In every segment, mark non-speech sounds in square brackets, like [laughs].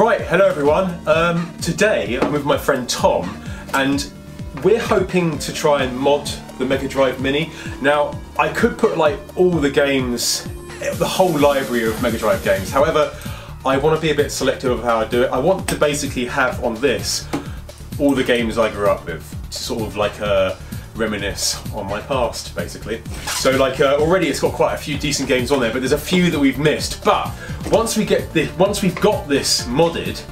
Right, hello everyone. Um, today I'm with my friend Tom and we're hoping to try and mod the Mega Drive Mini. Now, I could put like all the games, the whole library of Mega Drive games. However, I want to be a bit selective of how I do it. I want to basically have on this all the games I grew up with, sort of like a reminisce on my past, basically. So like uh, already it's got quite a few decent games on there, but there's a few that we've missed. But once we get this, once we've got this modded,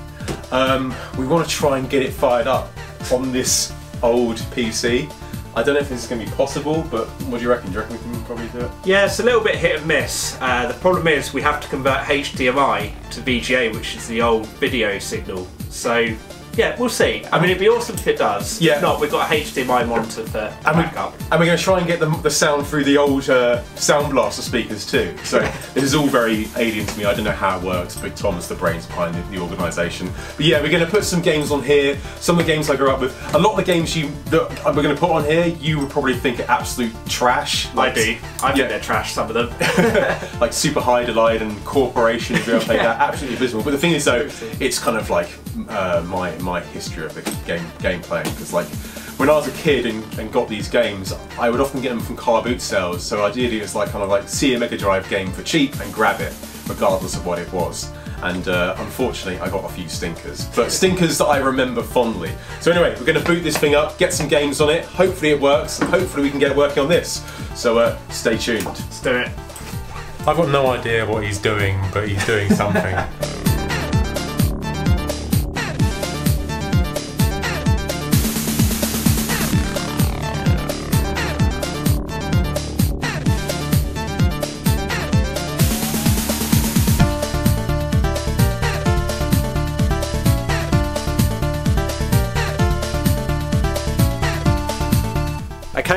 um, we want to try and get it fired up on this old PC. I don't know if this is going to be possible, but what do you reckon? Do you reckon we can probably do it? Yeah, it's a little bit hit and miss. Uh, the problem is we have to convert HDMI to VGA, which is the old video signal. So yeah, we'll see. I mean, it'd be awesome if it does. Yeah. If not, we've got a HDMI monitor for And, we, backup. and we're going to try and get the, the sound through the old uh, Sound Blaster speakers too. So [laughs] this is all very alien to me. I don't know how it works, but Tom's the brains behind the, the organisation. But yeah, we're going to put some games on here. Some of the games I grew up with. A lot of the games you that we're going to put on here, you would probably think are absolute trash. I do. I think Yeah. they're trash, some of them. [laughs] [laughs] like Super Hydlide and Corporation, if you ever played that, absolutely abysmal. But the thing is, though, it's kind of like uh, my my history of the game game playing because like when I was a kid and, and got these games, I would often get them from car boot sales. So ideally, it's like kind of like see a Mega Drive game for cheap and grab it, regardless of what it was. And uh, unfortunately, I got a few stinkers, but stinkers that I remember fondly. So anyway, we're going to boot this thing up, get some games on it. Hopefully, it works. and Hopefully, we can get working on this. So uh, stay tuned. Let's do it. I've got no idea what he's doing, but he's doing something. [laughs]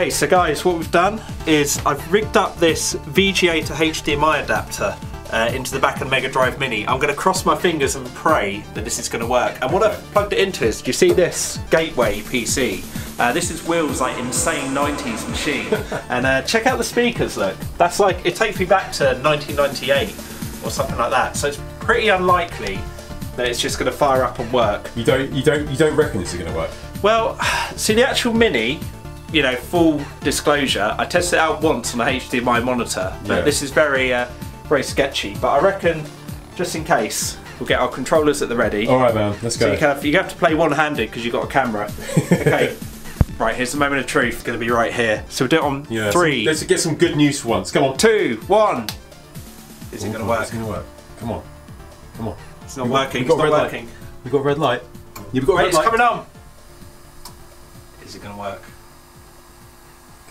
Okay, so guys, what we've done is I've rigged up this VGA to HDMI adapter uh, into the back of the Mega Drive Mini. I'm going to cross my fingers and pray that this is going to work. And what I've plugged it into is, do you see this Gateway PC? Uh, this is Will's like insane 90s machine. [laughs] and uh, check out the speakers, look. That's like, it takes me back to 1998 or something like that. So it's pretty unlikely that it's just going to fire up and work. You don't you don't you don't reckon this is going to work? Well, [sighs] see the actual Mini, you know, full disclosure, I tested it out once on a HDMI monitor, but Yeah. this is very, uh, very sketchy. But I reckon, just in case, we'll get our controllers at the ready. All right, man. Let's So go. you, can have, you have to play one-handed because you've got a camera. [laughs] okay. Right, here's the moment of truth. It's Going to be right here. So we'll do it on Yeah, three, Let's get some good news for once. Come on. two, one. Is it going to work? It's going to work. Come on. Come on. It's not We've got- working. we've It's got not red light. working. We've got red light. You've got Wait, red it's light. coming on. Is it going to work?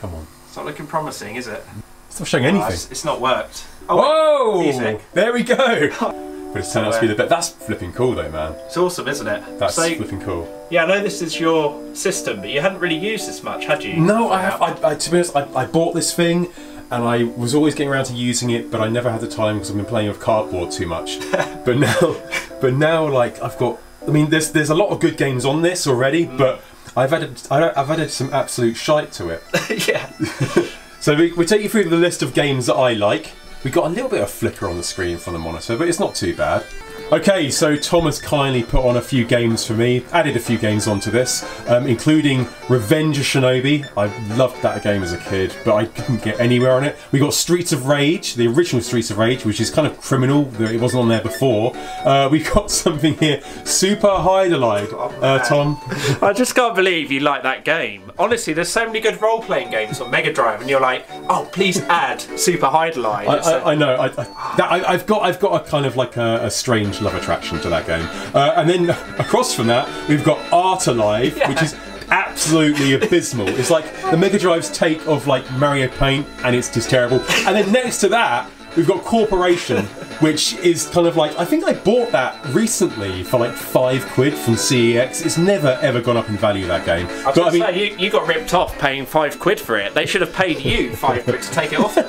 Come on. It's not looking promising, is it? It's not showing Oh, anything. it's, it's not worked. Oh, Whoa! Music. There we go. [laughs] But it's turned out to be the best. That's flipping cool, though, man. It's awesome, isn't it? That's so, flipping cool. yeah, I know this is your system, but you hadn't really used this much, had you? No, I have. I, I, to be honest, I, I bought this thing, and I was always getting around to using it, but I never had the time because I've been playing with cardboard too much. [laughs] but now, but now, like I've got. I mean, there's there's a lot of good games on this already, Mm. but I've added I- I've added some absolute shite to it. [laughs] yeah. [laughs] So we, we take you through the list of games that I like. We got a little bit of flicker on the screen from the monitor, but it's not too bad. Okay, so Tom has kindly put on a few games for me, added a few games onto this, um, including Revenge of Shinobi. I loved that game as a kid, but I couldn't get anywhere on it. We got Streets of Rage, the original Streets of Rage, which is kind of criminal that it wasn't on there before. Uh, we got [laughs] something here, Super Hydlide. Uh, Tom, [laughs] I just can't believe you like that game. Honestly, there's so many good role-playing games on Mega Drive, and you're like, oh, please add Super Hydlide. I, It's a- I, I know. I, I, that, I, I've got I've got a kind of like a, a strange love attraction to that game. Uh, and then across from that, we've got Art Alive, Yeah. which is absolutely abysmal. It's like the Mega Drive's take of like Mario Paint, and it's just terrible. And then next to that. We've got Corporation, which is kind of like I think I bought that recently for like five quid from CEX. It's never ever gone up in value that game. I was But gonna I mean, say, you, you got ripped off paying five quid for it. They should have paid you five quid to take it off. [laughs] them.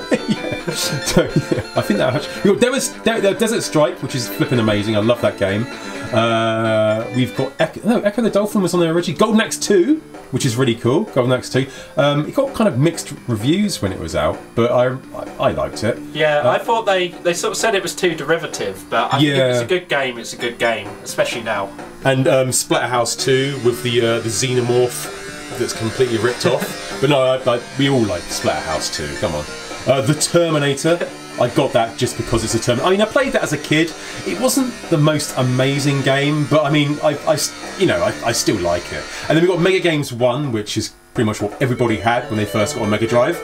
So yeah, I think that. Actually, got Des- De- De- Desert Strike, which is flipping amazing. I love that game. Uh, we've got Echo, no, Echo the Dolphin was on there originally. Golden Axe 2, which is really cool. Golden Axe 2. Um, it got kind of mixed reviews when it was out, but I I, I liked it. Yeah, I thought they, they sort of said it was too derivative, but I think Yeah. it's a good game, it's a good game, especially now. And um, Splatterhouse 2 with the uh, the xenomorph that's completely ripped off. [laughs] but no, I, I, we all like Splatterhouse 2. Come on. Uh, the Terminator. [laughs] I got that just because it's a Terminator. I mean, I played that as a kid. It wasn't the most amazing game, but I mean, I you know, I, I still like it. And then we got Mega Games 1, which is pretty much what everybody had when they first got a Mega Drive.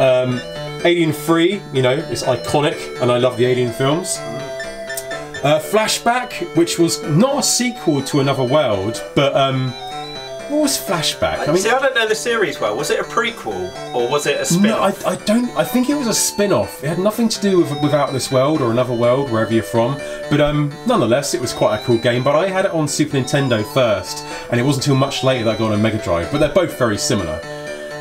Um, Alien 3, you know, it's iconic, and I love the Alien films. Uh, Flashback, which was not a sequel to Another World, but um, what was Flashback? I mean, See, I don't know the series well. Was it a prequel or was it a spin no, I, I don't. I think it was a spin-off. It had nothing to do with Out of This World or Another World, wherever you're from. But um, nonetheless, it was quite a cool game. But I had it on Super Nintendo first, and it wasn't until much later that I got on Mega Drive. But they're both very similar.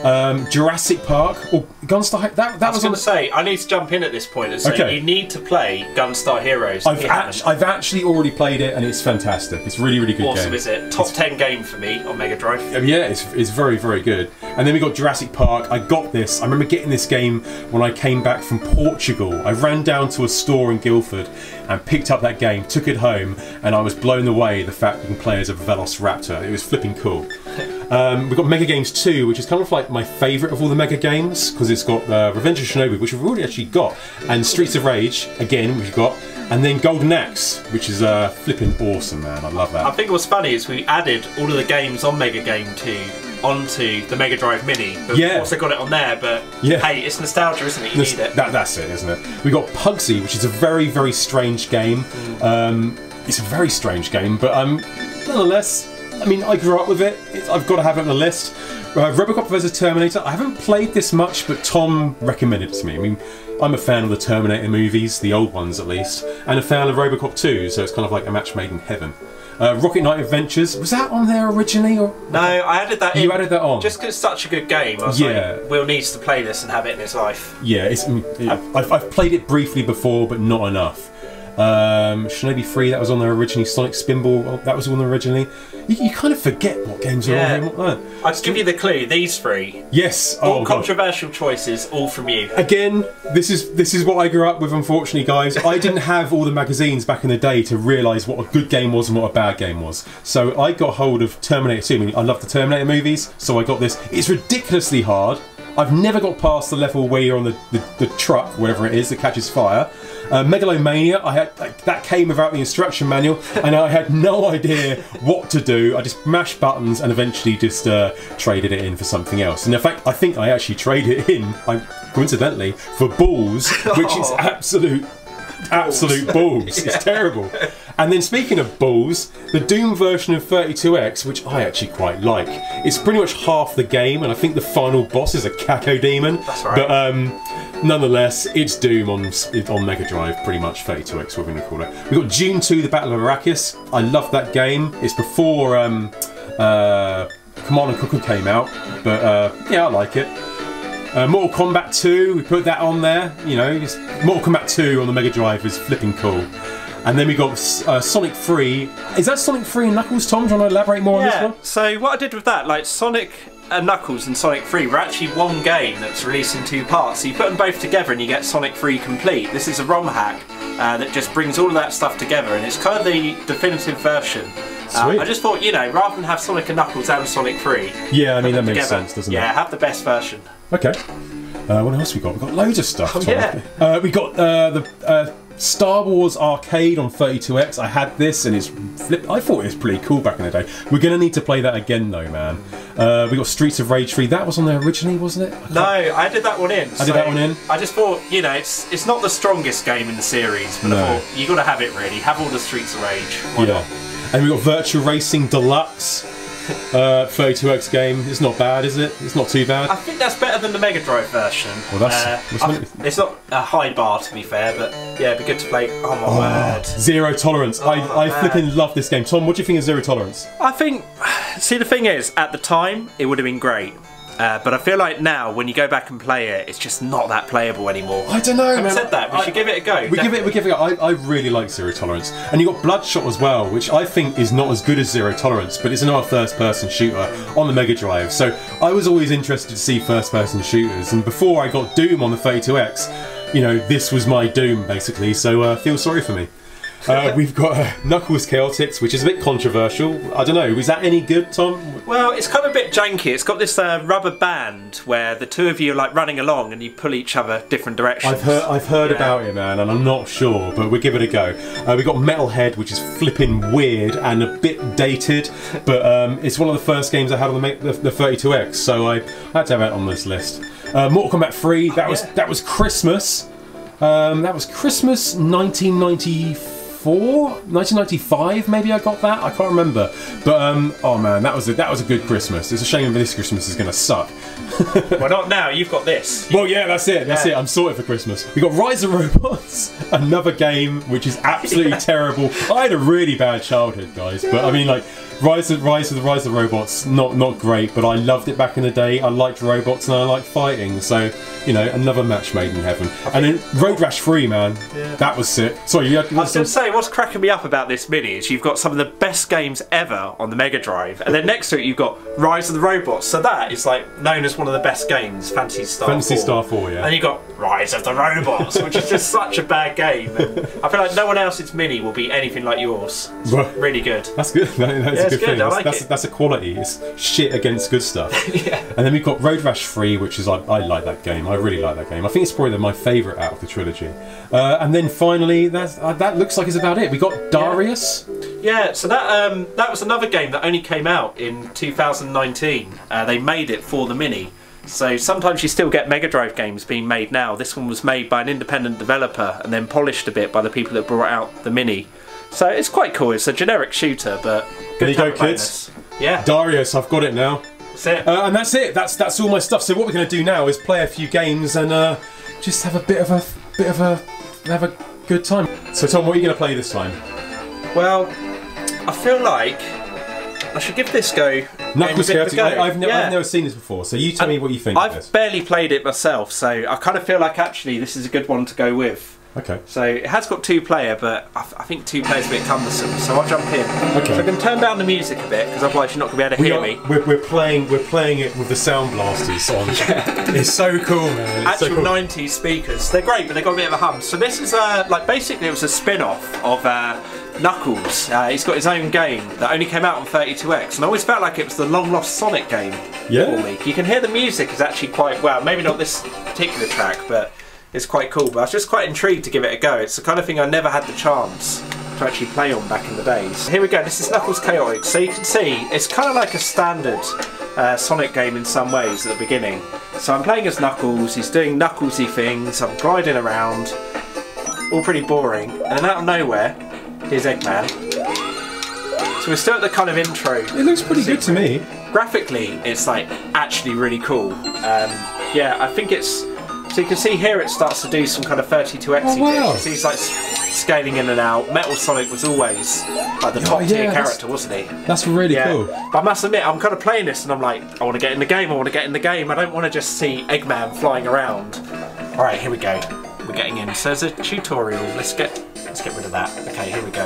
Um, Jurassic Park or Gunstar. That that I was was going to say, I need to jump in at this point and say Okay. you need to play Gunstar Heroes. I've, act- I've actually already played it, and it's fantastic. It's really, really good awesome, game. is it? Top 10 game for me on Mega Drive. Yeah, it's, it's very, very good. And then we got Jurassic Park. I got this. I remember getting this game when I came back from Portugal. I ran down to a store in Guildford and picked up that game, took it home, and I was blown away the fact you can play as a Velociraptor. It was flipping cool. [laughs] Um, we've got Mega Games 2, which is kind of like my favourite of all the Mega Games because it's got uh, Revenge of Shinobi, which we've already actually got, and Streets of Rage, again, which we've got, and then Golden Axe, which is uh, flipping awesome, man. I love that. I think what's funny is we added all of the games on Mega Game 2 onto the Mega Drive Mini. But Yeah. We've also got it on there, but Yeah. hey, it's nostalgia, isn't it? You This- need it. That, that's it, isn't it? We've got Pugsy, which is a very, very strange game. Um, it's a very strange game, but um, nonetheless, I mean, I grew up with it. It's, I've got to have it on the list. Uh, Robocop vs Terminator. I haven't played this much, but Tom recommended it to me. I mean, I'm a fan of the Terminator movies, the old ones at least, and a fan of Robocop 2, so it's kind of like a match made in heaven. Uh, Rocket Knight Adventures was that on there originally, or No, I added that in. you added that on? Just because it's such a good game, I was Yeah. like, Will needs to play this and have it in his life. Yeah, it's, it, I've, I've played it briefly before, but not enough. Um, Shinobi 3, that was on there originally. Sonic Spinball, oh, that was on there originally. You, you kind of forget what games are on what. I'll give you the clue. These three, Yes. all Oh, God. controversial choices, all from you. Again, this is this is what I grew up with. Unfortunately, guys, I didn't [laughs] have all the magazines back in the day to realise what a good game was and what a bad game was. So I got hold of Terminator 2. I mean, I love the Terminator movies, so I got this. It's ridiculously hard. I've never got past the level where you're on the, the, the truck, whatever it is, that catches fire. Uh, Megalomania, I had like, that came without the instruction manual, and I had no [laughs] idea what to do. I just mashed buttons and eventually just uh, traded it in for something else. And in fact, I think I actually traded it in, I, coincidentally, for balls, [laughs] which is Oh. absolute absolute balls. It's [laughs] terrible. And then speaking of balls, the Doom version of 32X, which I actually quite like, it's pretty much half the game, and I think the final boss is a Cacodemon. That's right. But um, nonetheless, it's Doom on on Mega Drive, pretty much 32X, what we're going to call it. We've got Dune 2, The Battle of Arrakis. I love that game. It's before um, uh, Command and Conquer came out, but uh, yeah, I like it. Uh, Mortal Kombat 2, we put that on there. You know, Mortal Kombat 2 on the Mega Drive is flipping cool. And then we got uh, Sonic 3. Is that Sonic 3 and Knuckles, Tom? Do you want to elaborate more on this Yeah. one? So what I did with that, like Sonic and Knuckles and Sonic 3 were actually one game that's released in two parts. So you put them both together and you get Sonic 3 complete. This is a ROM hack uh, that just brings all of that stuff together, and it's kind of the definitive version. Uh. I just thought, you know, rather than have Sonic and Knuckles and Sonic 3 Yeah, I mean, that makes together, sense, doesn't yeah, it? Yeah, have the best version. Okay. Uh, what else we got? We've got loads of stuff. Tom. yeah. Uh, we got uh, the uh, Star Wars arcade on 32X. I had this, and it's flip. I thought it was pretty cool back in the day. We're gonna need to play that again, though, man. Uh, we got Streets of Rage 3. That was on there originally, wasn't it? No, I did that one in. I did that one in. I just thought, you know, it's it's not the strongest game in the series, but No. I thought you got to have it really. Have all the Streets of Rage. Why Yeah. not? And we got Virtual Racing Deluxe. Uh, 32X game. It's not bad, is it? It's not too bad. I think that's better than the Mega Drive version. Well, that's- Uh, I- it's not a high bar to be fair, but yeah, it'd be good to play. Oh my word! Zero Tolerance. I, Oh, I man. flipping love this game. Tom, what do you think of Zero Tolerance? I think. [sighs] See, the thing is, at the time, it would have been great. Uh, but I feel like now, when you go back and play it, it's just not that playable anymore. I don't know. Having man. said that, we I- should give it a go. We give it, we give it. I, I really like Zero Tolerance, and you got Bloodshot as well, which I think is not as good as Zero Tolerance, but it's another first-person shooter on the Mega Drive. So I was always interested to see first-person shooters, and before I got Doom on the 32X, you know, this was my Doom basically. So uh, feel sorry for me. Uh, we've got uh, Knuckles Chaotix, which is a bit controversial. I don't know. Is that any good, Tom? Well, it's kind of a bit janky. It's got this uh, rubber band where the two of you are like running along and you pull each other different directions. I've heard, I've heard Yeah. about it, man, and I'm not sure, but we'll give it a go. Uh, we got Metalhead, which is flipping weird and a bit dated, but um, it's one of the first games I had on the, the, the 32X, so I had to have it on this list. Uh, Mortal Kombat 3, that was Yeah. that was Christmas. Um, that was Christmas 1994, 1995. Maybe I got that. I can't remember. But um, oh man, that was a, that was a good Christmas. It's a shame this Christmas is going to suck. [laughs] Well, not now. You've got this. Well, yeah, that's it. That's Yeah. it. I'm sorted for Christmas. We got Rise of Robots, [laughs] another game which is absolutely [laughs] terrible. I had a really bad childhood, guys, but I mean, like Rise of Rise of the Rise of Robots, not not great, but I loved it back in the day. I liked robots and I liked fighting, so you know, another match made in heaven. And then Road Rash 3, man, that was sick. Sorry, you had I was going to say, what's cracking me up about this mini is you've got some of the best games ever on the Mega Drive, and then [laughs] next to it you've got Rise of the Robots. So that is like known as one of the best games, Phantasy Star. Fantasy 4. Star 4, yeah. And you got Rise of the Robots, which is just such a bad game. And I feel like no one else's mini will be anything like yours. It's really good. That's good. [laughs] That, that's Yeah, a good, good, thing. I That's, like that's, that's a quality. It's shit against good stuff. [laughs] yeah. And then we've got Road Rash 3, which is I, I like that game. I really like that game. I think it's probably my favourite out of the trilogy. Uh, and then finally, that's, uh, that looks like it's about it. We got Darius. Yeah, so that um, that was another game that only came out in 2019. Uh, they made it for the Mini. So sometimes you still get Mega Drive games being made now. This one was made by an independent developer and then polished a bit by the people that brought out the Mini. So it's quite cool. It's a generic shooter, but There you go, kids. Yeah, Darius, I've got it now. that's it. Uh, and that's it. That's that's all my stuff. So what we're going to do now is play a few games and uh, just have a bit of a bit of a have a good time. So Tom, what are you going to play this time? well, I feel like I should give this go. Knuckles a bit of go. I, have never, Yeah. I've never seen this before. So you tell me what you think I've this. barely played it myself, so I kind of feel like actually this is a good one to go with. Okay. So it has got two player, but I, I think two players a bit cumbersome. So I'll jump in. Okay. So I can turn down the music a bit because otherwise you're not going to be able to We hear are, me. we're, we're playing we're playing it with the sound blasters on. [laughs] yeah. it's so cool, man. It's so Actual cool. 90s speakers. They're great, but they've got a bit of a hum. So this is uh, like basically it was a spin-off of uh, Knuckles. Uh, he's got his own game that only came out on 32X, and I always felt like it was the long lost Sonic game. Yeah. all week. You can hear the music is actually quite well. Maybe not this particular track, but it's quite cool. But I was just quite intrigued to give it a go. It's the kind of thing I never had the chance to actually play on back in the days. Here we go. This is Knuckles Chaotix. So you can see it's kind of like a standard uh, Sonic game in some ways at the beginning. So I'm playing as Knuckles. He's doing Knucklesy things. I'm gliding around. All pretty boring. And then out of nowhere, here's Eggman. So we're still at the kind of intro It looks pretty good to me. graphically it's like actually really cool um, yeah I think it's so you can see here it starts to do some kind of 32x Oh, wow. so he's like scaling in and out. Metal Sonic was always like the top yeah, tier character wasn't he? That's really yeah. cool. but I must admit I'm kind of playing this and I'm like I want to get in the game I want to get in the game. I don't want to just see Eggman flying around. Alright here we go. We're getting in. So there's a tutorial. Let's get let's get rid of that. Okay here we go.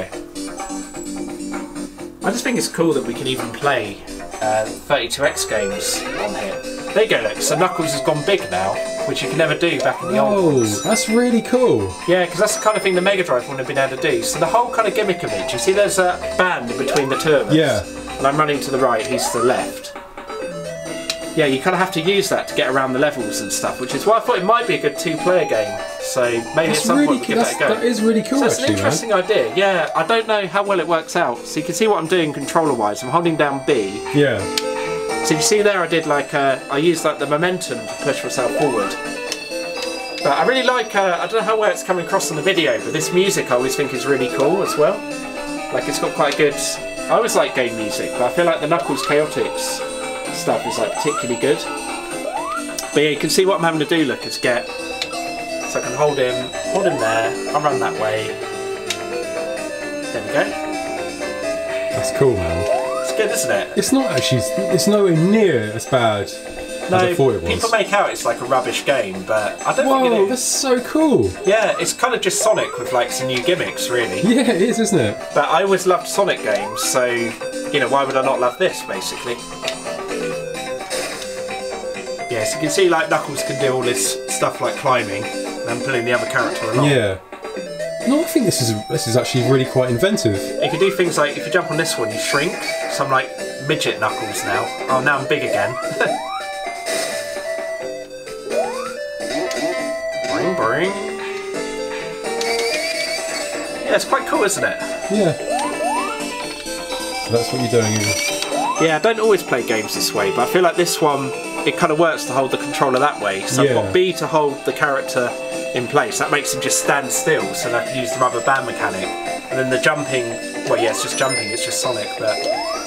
I just think it's cool that we can even play uh, 32x games on here. There you go, look. So Knuckles has gone big now, which you can never do back in the old Oh, ones. that's really cool. Yeah, because that's the kind of thing the Mega Drive wouldn't have been able to do. So the whole kind of gimmick of it, you see there's a band between the two of us? Yeah. And I'm running to the right, he's to the left. Yeah, you kind of have to use that to get around the levels and stuff, which is why I thought it might be a good two-player game. So maybe at That's some really point we cool. give That's, that a go. that is really cool, So an actually, man. interesting idea. Yeah, I don't know how well it works out. So you can see what I'm doing controller-wise. I'm holding down B. Yeah. So you see there, I did like uh, I used like the momentum to push myself forward. But I really like. Uh, I don't know how well it's coming across in the video, but this music I always think is really cool as well. Like it's got quite good. I always like game music, but I feel like the Knuckles Chaotix stuff is like particularly good. But yeah, you can see what I'm having to do. Look, is get so I can hold him, hold him there. I'll run that way. There we go. That's cool, man. It's good, isn't it? It's not actually. It's nowhere near as bad as I thought it was. people make out it's like a rubbish game, but I don't think Whoa, it that's is. so cool. Yeah, it's kind of just Sonic with like some new gimmicks, really. Yeah, it is, isn't it? But I always loved Sonic games, so you know why would I not love this, basically? Yeah, so you can see like Knuckles can do all this stuff like climbing and pulling the other character along. Yeah. No, I think this is this is actually really quite inventive. If you can do things like if you jump on this one, you shrink. So I'm like midget Knuckles now. Oh, now I'm big again. [laughs] bring, bring. Yeah, it's quite cool, isn't it? Yeah. So that's what you're doing. Yeah, I don't always play games this way, but I feel like this one, it kind of works to hold the controller that way. So I've got B to hold the character in place. That makes him just stand still, so that I can use the rubber band mechanic. And then the jumping, well, yeah, it's just jumping, it's just Sonic. But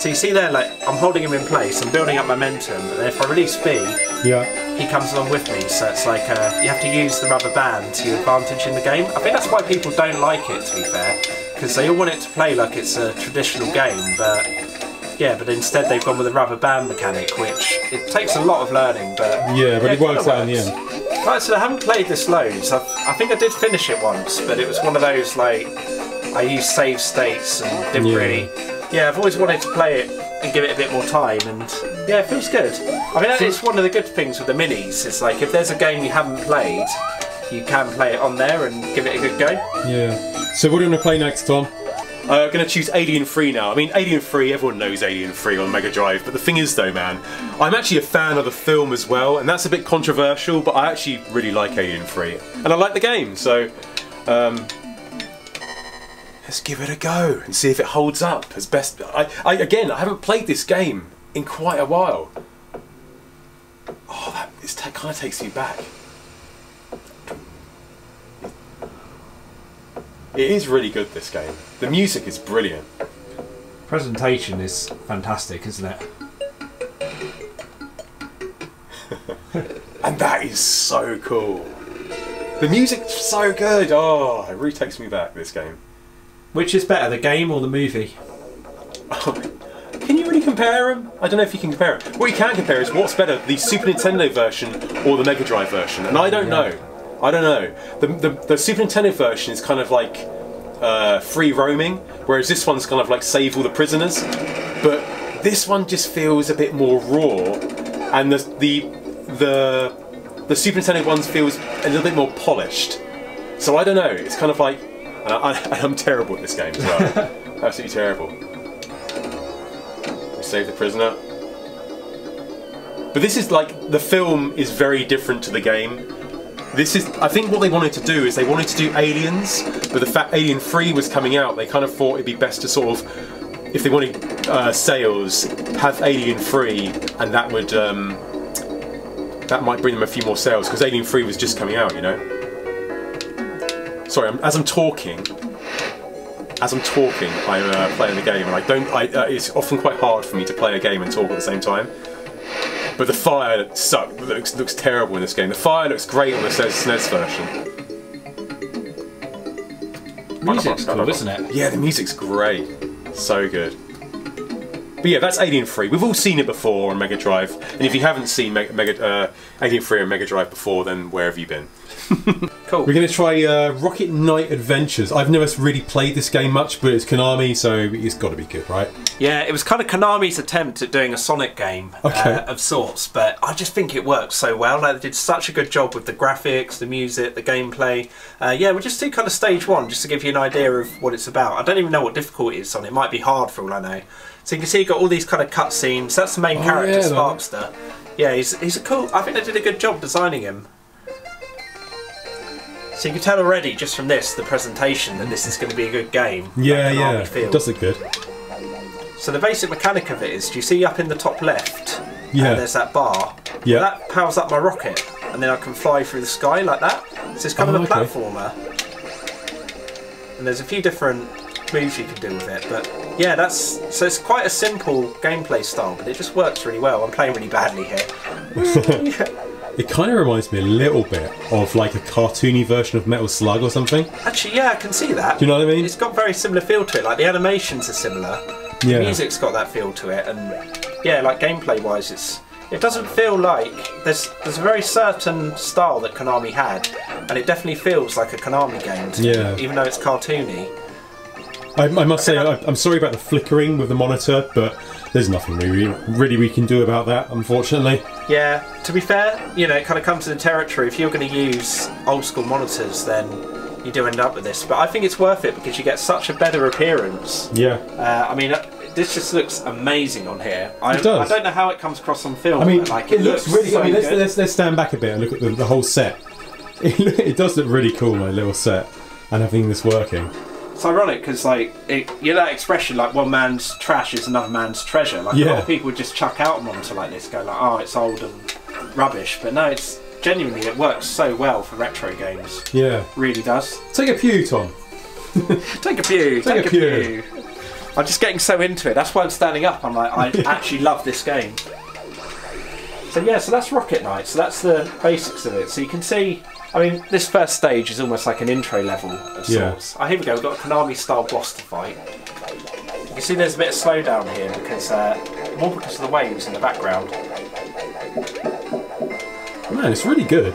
so you see there, like I'm holding him in place, I'm building up momentum, and then if I release B, Yeah. he comes along with me. So it's like uh, you have to use the rubber band to your advantage in the game. I think that's why people don't like it, to be fair, because they all want it to play like it's a traditional game, but yeah, but instead they've gone with a rubber band mechanic, which it takes a lot of learning, but Yeah, but it kinda works out in the end. Right, so I haven't played this loads. I've, I think I did finish it once, but it was one of those like I used save states and didn't Yeah. really. Yeah, I've always wanted to play it and give it a bit more time, and yeah, it feels good. I mean, it's one of the good things with the minis. It's like if there's a game you haven't played, you can play it on there and give it a good go. Yeah. So what do you want to play next, Tom? I'm going to choose Alien 3 now. I mean, Alien 3, everyone knows Alien 3 on Mega Drive, but the thing is, though, man, I'm actually a fan of the film as well, and that's a bit controversial, but I actually really like Alien 3. And I like the game, so. Um, let's give it a go and see if it holds up as best. I, I Again, I haven't played this game in quite a while. Oh, that kind of takes me back. It is really good, this game. The music is brilliant. Presentation is fantastic, isn't it? [laughs] And that is so cool. The music's so good. Oh, it really takes me back, this game. Which is better, the game or the movie? Oh, can you really compare them? I don't know if you can compare them. What you can compare is what's better, the Super Nintendo version or the Mega Drive version. And I don't know. I don't know. The, the, the Super Nintendo version is kind of like uh, free roaming, whereas this one's kind of like save all the prisoners. But this one just feels a bit more raw, and the the the the Super Nintendo ones feels a little bit more polished. So I don't know. It's kind of like, and I, [laughs] I, I'm terrible at this game as well. [laughs] Absolutely terrible. We save the prisoner. But this is like the film is very different to the game. This is, I think, what they wanted to do is they wanted to do Aliens, but the fact Alien Three was coming out, they kind of thought it'd be best to sort of, if they wanted uh, sales, have Alien Three, and that would um, that might bring them a few more sales because Alien Three was just coming out, you know. Sorry, I'm, as I'm talking, as I'm talking, I'm uh, playing the game, and I don't. I, uh, it's often quite hard for me to play a game and talk at the same time. But the fire suck, looks looks terrible in this game. The fire looks great on the SNES, version. Music's cool, isn't it? Yeah, the music's great, so good. But yeah, that's Alien 3. We've all seen it before on Mega Drive, and if you haven't seen Mega, Mega uh, Alien 3 on Mega Drive before, then where have you been? [laughs] Cool. We're going to try uh, Rocket Knight Adventures. I've never really played this game much, but it's Konami, so it's got to be good, right? Yeah, it was kind of Konami's attempt at doing a Sonic game Okay. uh, of sorts, but I just think it works so well. Like, they did such a good job with the graphics, the music, the gameplay. Uh, yeah, we'll just do kind of stage one just to give you an idea of what it's about. I don't even know what difficulty it's on. It might be hard for all I know. So you can see you've got all these kind of cutscenes. That's the main Oh, character, yeah, Sparkster. Yeah, he's, he's a cool. I think they did a good job designing him. So you can tell already just from this, the presentation, that this is going to be a good game. Yeah, yeah. feel. It does look good. So the basic mechanic of it is, do you see up in the top left? Yeah. there's that bar. Yeah. That powers up my rocket, and then I can fly through the sky like that. So it's kind Oh, of a oh, okay. platformer. And there's a few different moves you can do with it, but yeah, that's so it's quite a simple gameplay style, but it just works really well. I'm playing really badly here. [laughs] [laughs] It kind of reminds me a little bit of like a cartoony version of Metal Slug or something. Actually, yeah, I can see that. Do you know what I mean? It's got very similar feel to it. Like the animations are similar. Yeah. The music's got that feel to it, and yeah, like gameplay wise, it's It doesn't feel like there's there's a very certain style that Konami had, and it definitely feels like a Konami game. To me, Yeah. even though it's cartoony. I, I must say, I, I'm sorry about the flickering with the monitor, but there's nothing really, really we can do about that, unfortunately. Yeah, to be fair, you know, it kind of comes to the territory. If you're going to use old school monitors, then you do end up with this. But I think it's worth it because you get such a better appearance. Yeah. Uh, I mean, uh, this just looks amazing on here. I, It does. I don't know how it comes across on film. I mean, like, it, looks, really. so I mean, let's, good. let's, let's stand back a bit and look at the, the whole set. [laughs] It, it does look really cool, my little set, and having this working. It's ironic because, like, it, you know that expression, like, one man's trash is another man's treasure. Like, a lot of people would just chuck out a monitor like this, go like, oh, it's old and rubbish. But no, it's genuinely, it works so well for retro games. Yeah. Really does. Take a pew, Tom. [laughs] Take a pew. Take, a a, pew. pew. I'm just getting so into it. That's why I'm standing up. I'm like, I [laughs] actually love this game. So yeah, so that's Rocket Knight. So that's the basics of it. So you can see. I mean, this first stage is almost like an intro level of Yeah. sorts. Oh, here we go. We've got a Konami style boss to fight. You can see there's a bit of slowdown here because uh, more because of the waves in the background. Man, it's really good.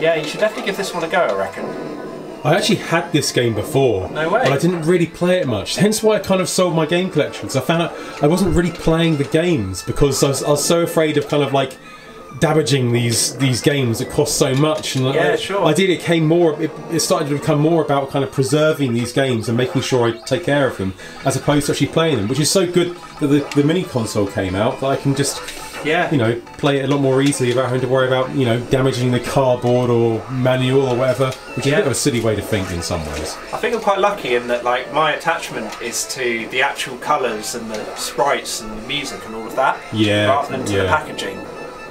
Yeah, you should definitely give this one a go. I reckon. I actually had this game before. No way. But I didn't really play it much. Hence why I kind of sold my game collection. 'cause I found out I wasn't really playing the games because I was, I was so afraid of kind of like damaging these these games that cost so much. And Yeah, I, sure. Ideally, it came more. It, it started to become more about kind of preserving these games and making sure I take care of them, as opposed to actually playing them. Which is so good that the, the mini console came out that I can just Yeah. you know, play it a lot more easily without having to worry about, you know, damaging the cardboard or manual or whatever, which is Yeah. a bit of a silly way to think in some ways. I think I'm quite lucky in that like my attachment is to the actual colours and the sprites and the music and all of that, Yeah, rather than to the packaging.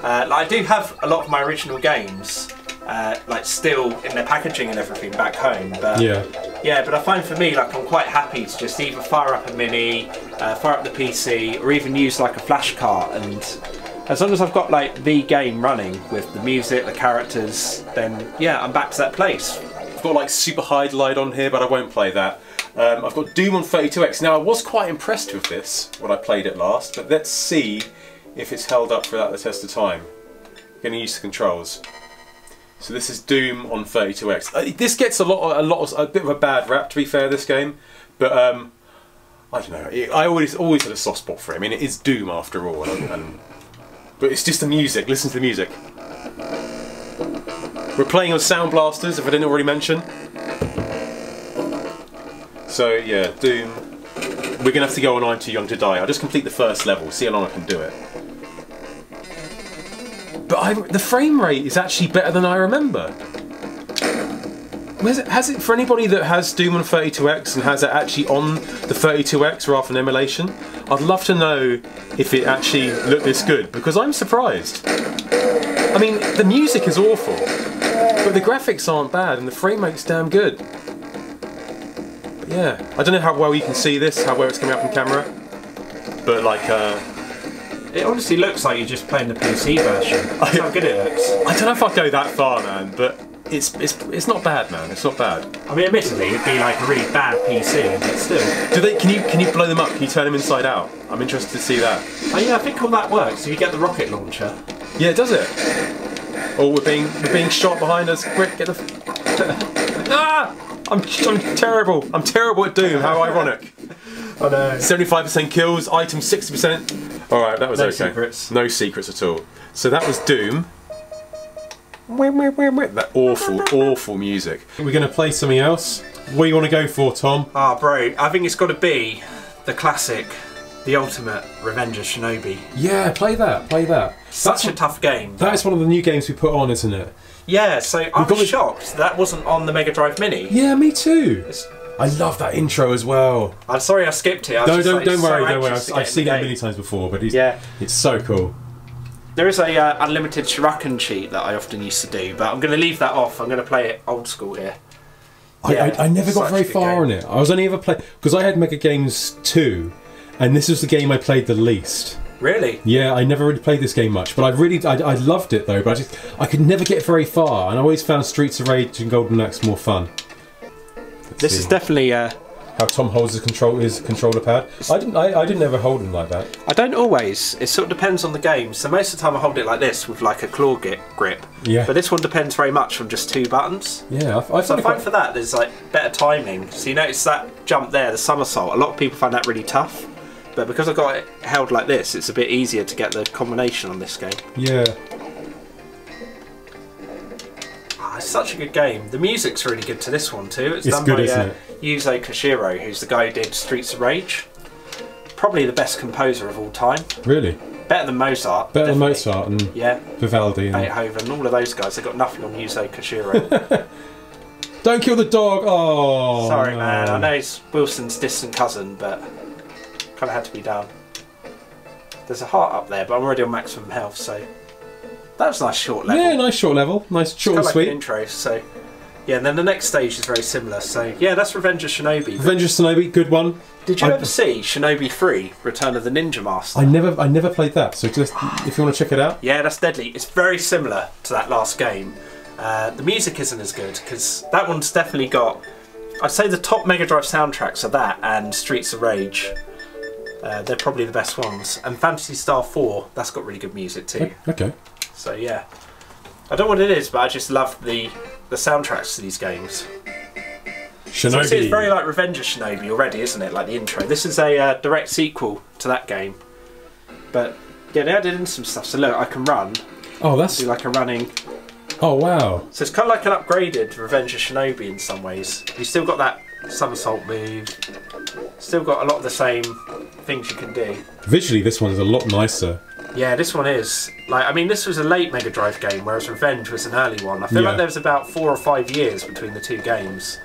Uh, like I do have a lot of my original games, uh, like still in their packaging and everything back home. But Yeah. yeah, but I find for me like I'm quite happy to just either fire up a mini, uh, fire up the PC, or even use like a flash cart and. As long as I've got like the game running with the music, the characters, then yeah, I'm back to that place. I've got like Super Hydlide on here, but I won't play that. Um, I've got Doom on 32X. Now, I was quite impressed with this when I played it last, but let's see if it's held up throughout the test of time. Getting used to the controls. So this is Doom on 32X. Uh, this gets a lot, a lot, of, a bit of a bad rap to be fair. This game, but um, I don't know. I always, always had a soft spot for it. I mean, it is Doom after all, and, and but it's just the music. Listen to the music. We're playing on Sound Blasters, if I didn't already mention. So yeah, Doom. We're gonna have to go on I'm Too Young to Die. I'll just complete the first level, see how long I can do it. But I, the frame rate is actually better than I remember. Has it, has it for anybody that has Doom on 32x and has it actually on the 32x rather than emulation? I'd love to know if it actually looked this good because I'm surprised. I mean, the music is awful, but the graphics aren't bad and the frame rate's damn good. But yeah, I don't know how well you can see this, how well it's coming up in camera, but like, uh, It honestly looks like you're just playing the PC version. That's how good it looks. I don't know if I'd go that far, man. But it's it's it's not bad, man. It's not bad. I mean, admittedly, it'd be like a really bad PC, but still. Do they? Can you can you blow them up? Can you turn them inside out? I'm interested to see that. Oh yeah, I think all that works. If You get the rocket launcher. Yeah, does it? Oh, we're being we're being shot behind us. Quick, get the. [laughs] ah! I'm I'm terrible. I'm terrible at Doom. How ironic. Oh no. 75% kills, item 60%. Alright, that was No okay. secrets. No secrets at all. So that was Doom. That awful, awful music. We're going to play something else. What do you want to go for, Tom? Ah, bro, I think it's got to be the classic, the ultimate Revenge of Shinobi. Yeah, play that. Play that. Such That's a tough game. that is one of the new games we put on, isn't it? Yeah, so I got was shocked that wasn't on the Mega Drive Mini. Yeah, me too. It's- I love that intro as well. I'm sorry I skipped it. I No, don't like, don't so worry, don't worry. I've, I've seen it many times before, but it's, Yeah. it's so cool. There is a uh, unlimited Shuriken cheat that I often used to do, but I'm going to leave that off. I'm going to play it old school here. I, Yeah, I, I never got very far game. on it. I was only ever play because I had Mega Games two, and this was the game I played the least. Really? Yeah, I never really played this game much, but I really I, I loved it though. But I just I could never get very far, and I always found Streets of Rage and Golden Axe more fun. Let's This see. is definitely uh, how Tom holds his control his controller pad. I didn't I, I didn't ever hold him like that. I don't always. It sort of depends on the game. So most of the time I hold it like this with like a claw grip. Yeah. But this one depends very much on just two buttons. Yeah, I, I So I find quite, for that there's like better timing. So you notice that jump there, the somersault. A lot of people find that really tough. But because I've got it held like this, it's a bit easier to get the combination on this game. yeah. Ah, it's such a good game. The music's really good to this one too. It's, It's done good, by uh? Yuzo Koshiro, who's the guy who did Streets of Rage. Probably the best composer of all time. Really, Better than Mozart. better than. Mozart and Yeah, Vivaldi. And, Beethoven, all of those guys. They've got nothing on Yuzo Koshiro. [laughs] Don't kill the dog. Oh, Sorry, no. man. I know it's Wilson's distant cousin, but kind of had to be done. There's a heart up there, but I'm already on maximum health, so that was a nice short level. Yeah, nice short level, nice short kind and of like sweet. an intro. So yeah, and then the next stage is very similar. So yeah, that's Revenge of Shinobi. Avengers Shinobi, good one. Did you I- ever see Shinobi 3: Return of the Ninja Master? I never, I never played that. So just if you want to check it out, Yeah, that's deadly. It's very similar to that last game. Uh, the music isn't as good because that one's definitely got. I'd say the top Mega Drive soundtracks are that and Streets of Rage. Uh, they're probably the best ones. And Phantasy Star 4, that's got really good music too. okay. So yeah, I don't know what it is, but I just love the the soundtracks to these games. Shinobi. it's, it's very like Revenge of Shinobi already, isn't it? Like the intro. This is a uh, direct sequel to that game. But yeah, they added in some stuff. So look, I can run. oh, that's. Do like a running. Oh wow. So it's kind of like an upgraded Revenge of Shinobi in some ways. You still got that somersault move. Still got a lot of the same things you can do. Visually, this one is a lot nicer. Yeah, this one is like I mean, this was a late Mega Drive game, whereas Revenge was an early one. I feel Yeah. like there was about four or five years between the two games.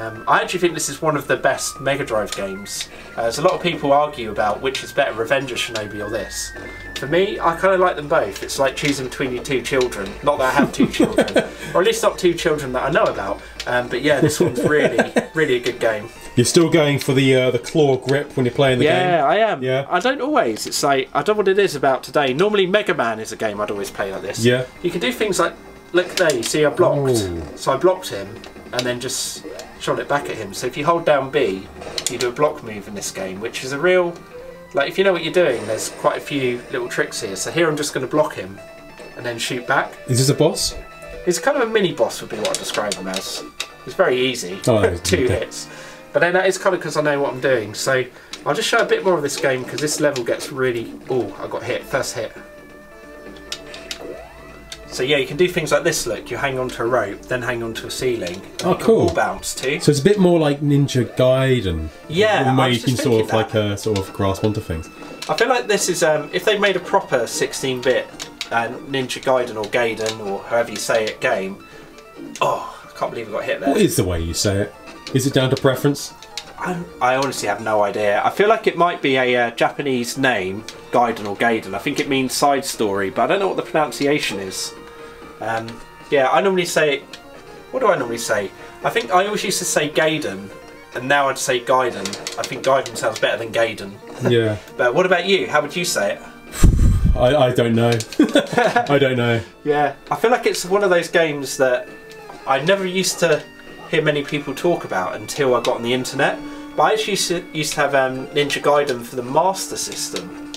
Um, I actually think this is one of the best Mega Drive games. Uh, there's a lot of people argue about which is better, Revenge of Shinobi or this. For me, I kind of like them both. It's like choosing between your two children. Not that I have two children, [laughs] or at least not two children that I know about. Um, but yeah, this one's really, [laughs] really a good game. You're still going for the uh, the claw grip when you're playing the Yeah, game. Yeah, I am. Yeah. I don't always. It's like I don't know what it is about today. Normally, Mega Man is a game I'd always play like this. Yeah. You can do things like look there. You see, I blocked. Oh. So I blocked him, and then just shot it back at him. So if you hold down B, you do a block move in this game, which is a real. Like if you know what you're doing, there's quite a few little tricks here. So here I'm just going to block him, and then shoot back. Is this a boss? He's kind of a mini boss, would be what I describe him as. It's very easy. Oh, [laughs] Two okay. hits. But then that is kind of because I know what I'm doing. So I'll just show a bit more of this game because this level gets really. Oh, I got hit. First hit. So yeah, you can do things like this. Look, you hang onto a rope, then hang onto a ceiling. and Oh, you cool. Bounce too. So it's a bit more like Ninja Gaiden. Yeah, the I way you can sort of thinking like uh, sort of grasp onto things. I feel like this is um, if they made a proper 16-bit uh, Ninja Gaiden or Gaiden or however you say it game. Oh, I can't believe I got hit there. What is the way you say it? Is it down to preference? I'm, I honestly have no idea. I feel like it might be a uh, Japanese name, Gaiden or Gaiden. I think it means side story, but I don't know what the pronunciation is. Um, yeah, I normally say. What do I normally say? I think I always used to say Gaiden, and now I'd say Gaiden. I think Gaiden sounds better than Gaiden. Yeah. [laughs] But what about you? How would you say it? [sighs] I, I don't know. [laughs] I don't know. Yeah, I feel like it's one of those games that I never used to hear many people talk about until I got on the internet. But I actually used to, used to have um, Ninja Gaiden for the Master System,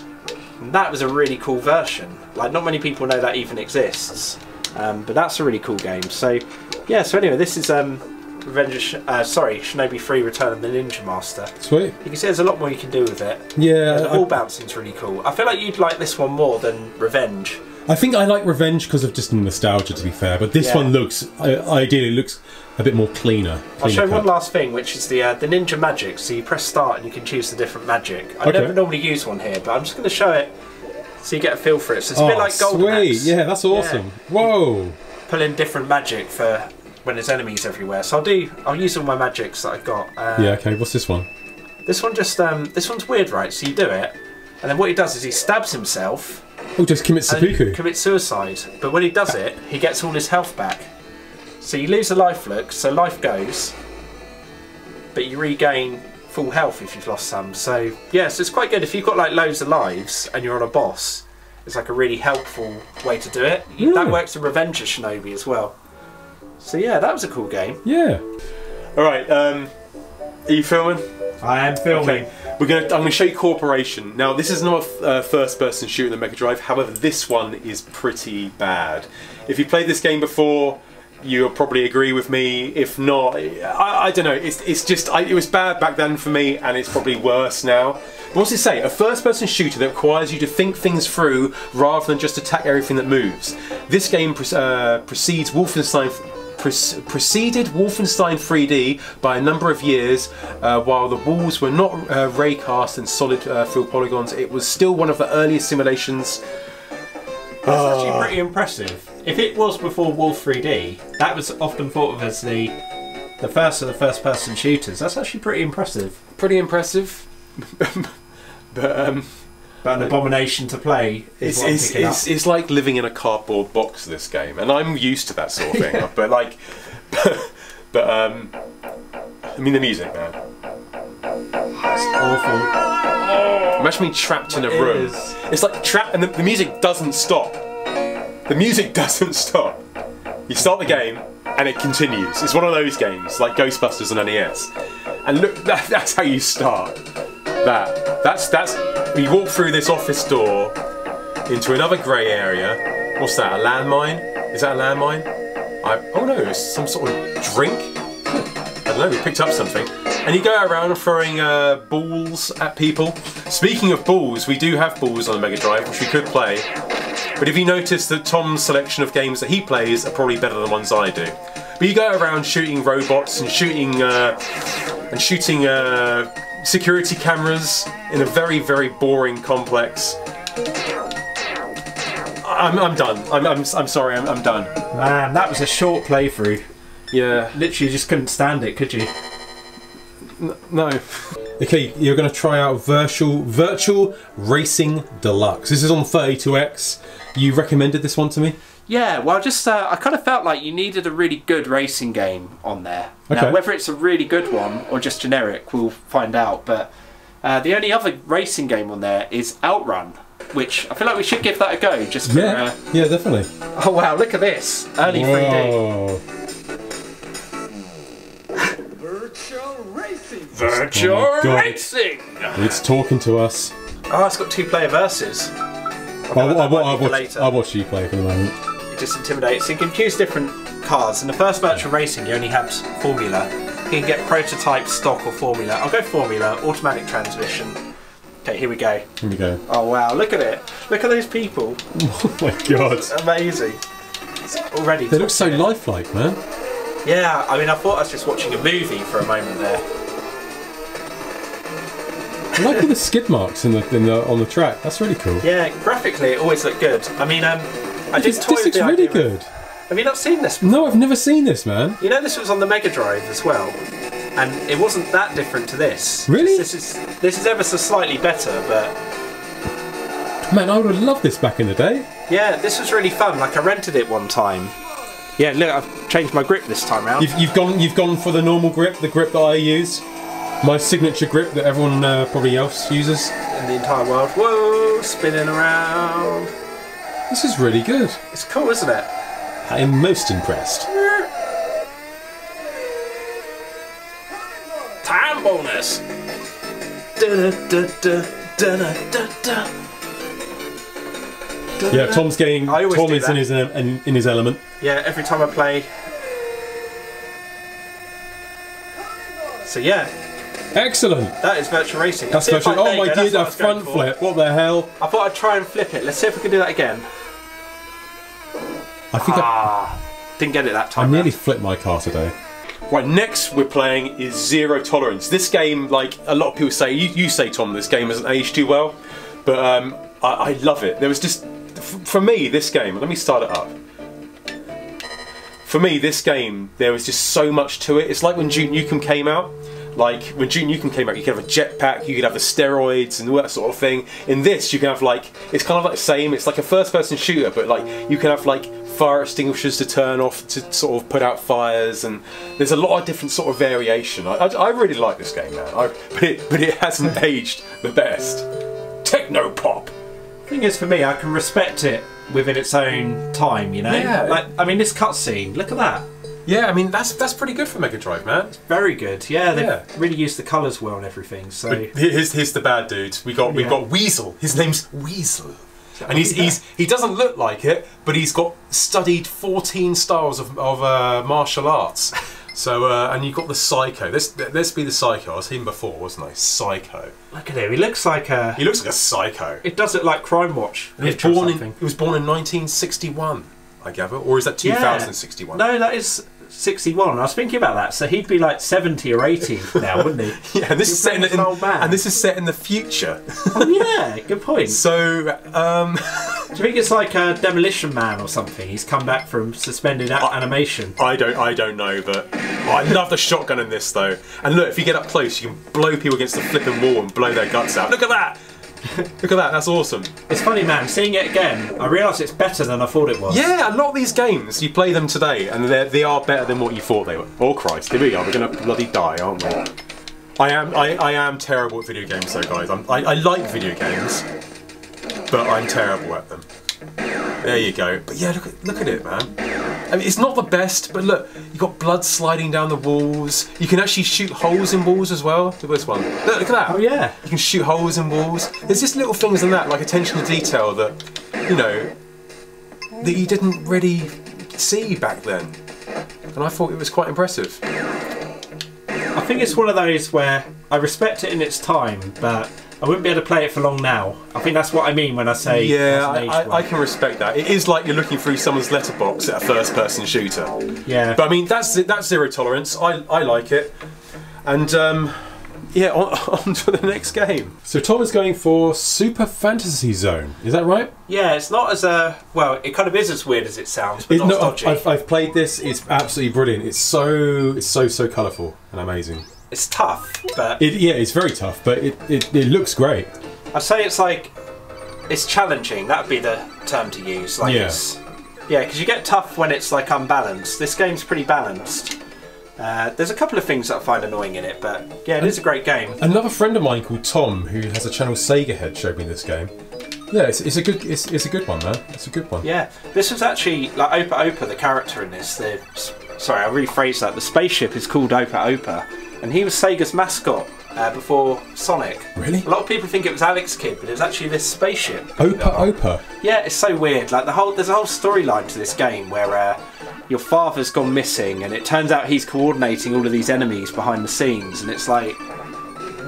and that was a really cool version. Like, not many people know that even exists, um, but that's a really cool game. So, yeah. So anyway, this is um, Revenge. Of Sh- uh, sorry, Shinobi 3: Return of the Ninja Master. Sweet. You can see there's a lot more you can do with it. Yeah. the I- bouncing's really cool. I feel like you'd like this one more than Revenge. I think I like Revenge because of just the nostalgia, to be fair. But this Yeah. one looks, I ideally, looks a bit more cleaner. I'll show cut. one last thing, which is the uh, the ninja magic. So you press start and you can choose the different magic. I Okay. never normally use one here, but I'm just going to show it so you get a feel for it. So it's a bit Oh, like Golden sweet! Axe. Yeah, that's awesome. Whoa! Pull in different magic for when there's enemies everywhere. So I'll do. I'll use all my magics that I've got. Uh, Yeah. Okay. What's this one? This one just um, this one's weird, right? So you do it, and then what he does is he stabs himself Oh, just commit and seppuku. commits suicide. But when he does it, he gets all his health back. So you lose a life look, so life goes, but you regain full health if you've lost some. So yes, it's quite good if you've got like loads of lives and you're on a boss. It's like a really helpful way to do it. You- That works in Revenge of Shinobi as well. So yeah, that was a cool game. Yeah. All right. Um, are you filming? I am filming. Okay, we're gonna. I'm gonna show you Corporation. Now, this is not a uh, first-person shooter in the Mega Drive. However, this one is pretty bad. If you played this game before, you'll probably agree with me. If not, I, I don't know. It's it's just I, it was bad back then for me, and it's probably worse now. But what's it say? A first-person shooter that requires you to think things through rather than just attack everything that moves. This game pre- uh, precedes Wolfenstein pre- preceded Wolfenstein 3D by a number of years. Uh, while the walls were not uh, raycast and solid uh, field polygons, it was still one of the earliest simulations. That's actually pretty impressive. If it was before Wolf 3D, that was often thought of as the the first of the first person shooters. That's actually pretty impressive. Pretty impressive. [laughs] but um, But an abomination to play is it's, what I'm it's, it's, up. it's like living in a cardboard box, this game, and I'm used to that sort of thing. [laughs] But like, [laughs] but um, I mean the music, man. That's awful. Imagine being trapped in a It room. is. It's like trap, and the, the music doesn't stop. The music [laughs] doesn't stop. You start the game, and it continues. It's one of those games, like Ghostbusters on NES. And look, [laughs] that, that's how you start. That. That's that's. We walk through this office door into another grey area. What's that? A landmine? Is that a landmine? I, oh no, it's some sort of drink. I don't know, we picked up something. And you go around throwing uh, balls at people. Speaking of balls, we do have balls on the Mega Drive, which we could play. But if you notice that Tom's selection of games that he plays are probably better than the ones I do. But you go around shooting robots and shooting uh, and shooting uh, security cameras in a very, very boring complex. I'm, I'm done. I'm, I'm, I'm sorry, I'm, I'm done. Man, that was a short playthrough. Yeah. Literally just couldn't stand it, could you? No. Okay, you're going to try out Virtual Virtual Racing Deluxe. This is on 32X. You recommended this one to me. Yeah, well, just uh, I kind of felt like you needed a really good racing game on there. Okay. Now, whether it's a really good one or just generic, we'll find out. But uh, the only other racing game on there is Outrun, which I feel like we should give that a go. Just for, Yeah, uh, yeah, definitely. oh wow, look at this early 3D. Whoa. Virtual Oh racing. It's talking to us. Oh, it's got two player verses. Be for watch. I'll watch you play for the moment. It just intimidates. So you can choose different cars. In the first virtual racing, you only had Formula. You can get prototype, stock, or Formula. I'll go Formula, automatic transmission. Okay, here we go. Here we go. Oh wow, look at it. Look at those people. [laughs] Oh my god. Amazing. It's already. They look so lifelike, man. Yeah, I mean, I thought I was just watching a movie for a moment there. I like all the skid marks in the, in the on the track. That's really cool. Yeah, graphically, it always looked good. I mean, um, I did This, this looks really idea of- good. Have you not seen this? No, I've never seen this, man. You know, this was on the Mega Drive as well, and it wasn't that different to this. Really? This is this is ever so slightly better, but Man, I would have loved this back in the day. yeah, this was really fun. Like I rented it one time. Yeah, look, I've changed my grip this time round. You've, you've gone you've gone for the normal grip, the grip that I use, my signature grip that everyone uh, probably else uses. in the entire world. Whoa, spinning around. This is really good. It's cool, isn't it? I'm most impressed. Time bonus. Da-da-da-da, da-da-da-da. Yeah, Tom's getting. I always Tom do is in that. his in, in his element. Yeah, every time I play. So yeah, Excellent. that is virtual racing. That's See if virtual. I- Oh you my go, dear, that's what I that was going front for. flip. What the hell? I thought I'd try and flip it. Let's see if we can do that again. I think I, Ah, didn't get it that time. I time. nearly flipped my car today. Right, next we're playing is Zero Tolerance. This game, like a lot of people say, you, you say, Tom, this game hasn't aged too well, but um, I, I love it. There was just, for me, this game, let me start it up. For me, this game, there was just so much to it. It's like when Duke Nukem came out. Like when Duke Nukem came out, you could have a jetpack, you could have the steroids and all that sort of thing. In this, you can have like it's kind of like the same. It's like a first-person shooter, but like you can have like fire extinguishers to turn off to sort of put out fires, and there's a lot of different sort of variation. I, I, I really like this game, man. I, but it but it hasn't [laughs] aged the best. Techno pop. Thing is, for me, I can respect it within its own time. You know, Yeah. like I mean, this cutscene. Look at that. Yeah, I mean that's that's pretty good for Mega Drive, man. It's Very good. Yeah, they Yeah. really used the colours well and everything. So Here's, here's the bad dude. We got we've Yeah. got Weasel. His name's Weasel, and he's he's he doesn't look like it, but he's got studied 14 styles of of uh, martial arts. So uh, and you've got the Psycho. Let's let's be the Psycho. I was him before, wasn't I? Psycho. look at him. He looks like a. He looks like a psycho. It does look like Crime Watch. He was born in he was born in 1961, I gather, or is that Yeah. 2061? No, that is 61. I was thinking about that. So he'd be like 70 or 80 [laughs] now, wouldn't he? [laughs] Yeah, and this You're is set in, playing in- old man. and this is set in the future. oh, yeah, good point. [laughs] so um, Do you think it's like a Demolition Man or something? He's come back from suspended animation. I don't I don't know, but I love the shotgun in this though. And look, if you get up close, you can blow people against the flipping wall and blow their guts out. Look at that! [laughs] Look at that, that's awesome. It's funny, man. Seeing it again, I realise it's better than I thought it was. Yeah, a lot of these games, you play them today and they're, better than what you thought they were. Oh Christ, here we go, we're gonna bloody die, aren't we? I am I, I am terrible at video games though guys. I'm, I, I like video games, but I'm terrible at them. There you go. But yeah, look at look at it, man. I mean, it's not the best, but look, you've got blood sliding down the walls. You can actually shoot holes in walls as well. Look at this one. Look, look at that. Oh, yeah. You can shoot holes in walls. There's just little things in that, like attention to detail, that you know that you didn't really see back then. And I thought it was quite impressive. I think it's one of those where I respect it in its time, but I wouldn't be able to play it for long now. I think that's what I mean when I say Yeah, I, I, I can respect that. It is like you're looking through someone's letterbox at a first-person shooter. Yeah. But I mean, that's that's zero tolerance. I, I like it. And um, yeah, on, [laughs] on to the next game. So Tom is going for Super Fantasy Zone. Is that right? Yeah, it's not as uh, well. It kind of is as weird as it sounds, but It- not no, as I've, dodgy. I've, I've played this. It's absolutely brilliant. It's so it's so so colourful and amazing. It's tough, but It, yeah, it's very tough, but it, it, it looks great. I'd say it's like it's challenging. That would be the term to use. Like Yeah. it's yeah, because you get tough when it's like unbalanced. This game's pretty balanced. Uh, there's a couple of things that I find annoying in it, but yeah, it is a great game. Another friend of mine called Tom, who has a channel Sega Head, showed me this game. Yeah, it's, it's a good it's, it's a good one, man. It's a good one. Yeah, this was actually like Opa Opa, the character in this. The sorry, I rephrased that. The spaceship is called Opa Opa, and he was Sega's mascot uh, before Sonic. Really? A lot of people think it was Alex Kidd, but it was actually this spaceship. Opa Opa. Yeah, it's so weird. Like the whole, there's a whole storyline to this game where uh, your father's gone missing, and it turns out he's coordinating all of these enemies behind the scenes, and it's like,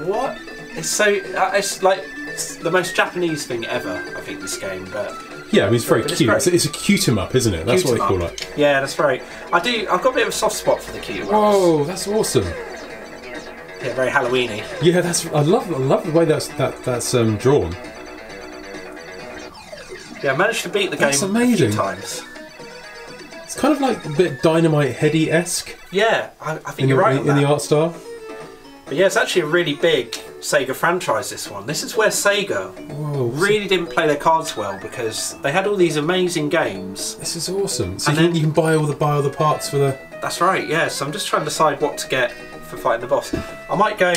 what? It's so, uh, it's like it's the most Japanese thing ever. I think this game, but Yeah, I mean, it's very But cute. It's, it's a cute 'em up, isn't it? That's what they call it. yeah, that's right. I do. I've got a bit of a soft spot for the cute ones. Whoa, that's awesome. Yeah, very Halloweeny. Yeah, that's I love I love the way that's that that's um, drawn. Yeah, I managed to beat the game That's a amazing. few times. It's kind of like a bit Dynamite Headdy esque Yeah, I, I think in, you're the, right. on in the art style. But yeah, it's actually a really big Sega franchise. This one. This is where Sega Whoa, really didn't play their cards well because they had all these amazing games. this is awesome. So And you, can, then- you can buy all the buy all the parts for the. That's right. Yeah. So I'm just trying to decide what to get for fighting the boss. I might go.